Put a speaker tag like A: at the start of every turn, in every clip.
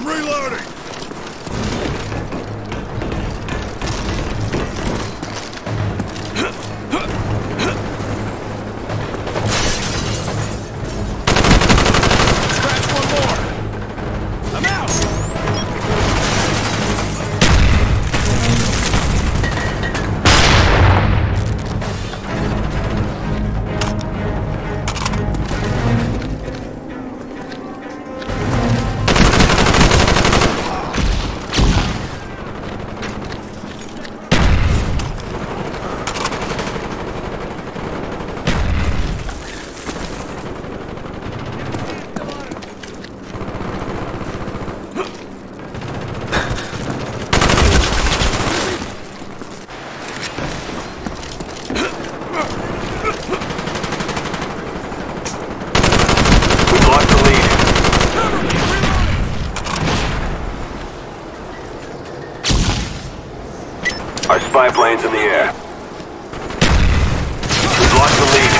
A: I'm
B: reloading! Our spy plane's in the air. We've lost the lead.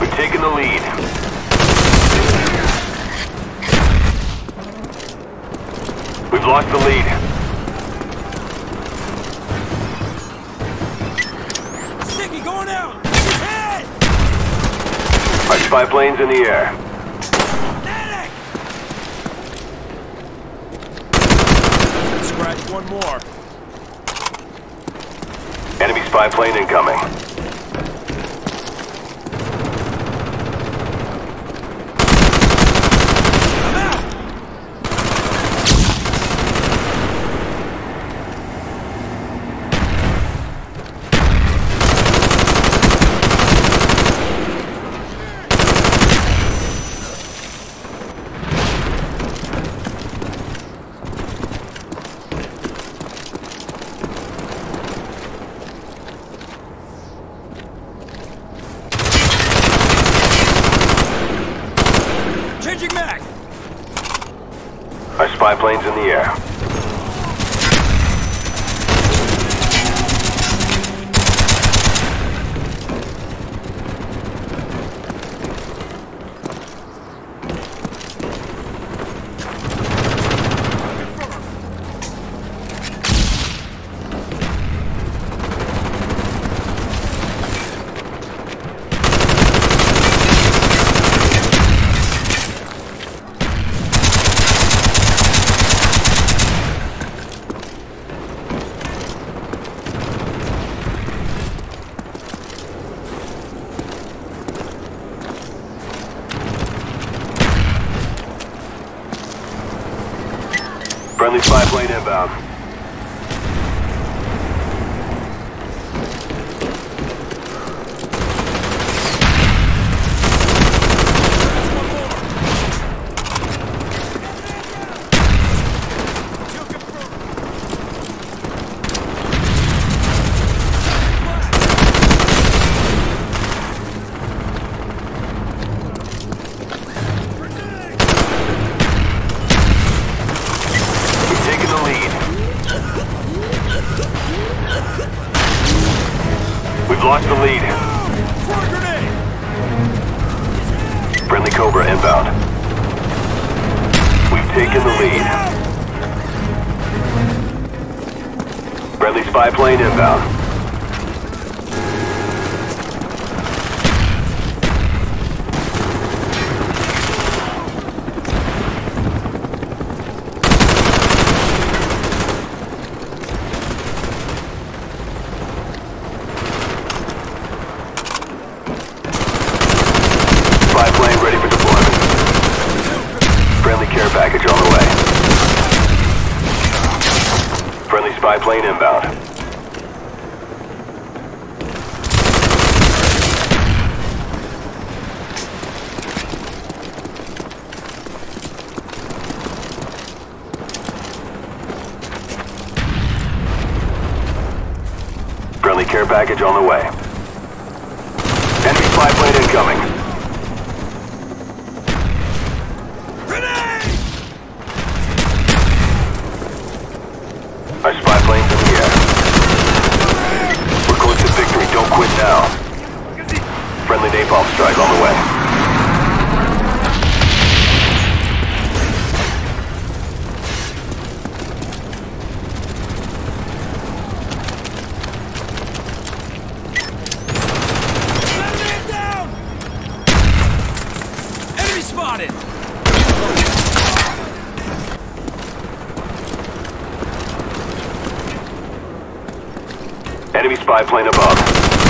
B: We've taken the lead. We've lost the lead. Spy plane's in the air.
A: Medic! Scratch one more.
B: Enemy spy plane incoming.
A: Mag!
B: Our spy plane's in the air. Friendly spy plane inbound.
A: Kill confirmed.
B: We've taken the lead. We've lost the lead. Friendly Cobra inbound. We've taken the lead. Friendly spy plane inbound. Spy plane ready for deployment. Friendly care package on the way. Friendly spy plane inbound. Friendly care package on the way. Enemy spy plane incoming. Strike on the way.
A: Enemy spotted!
B: Enemy spy plane above.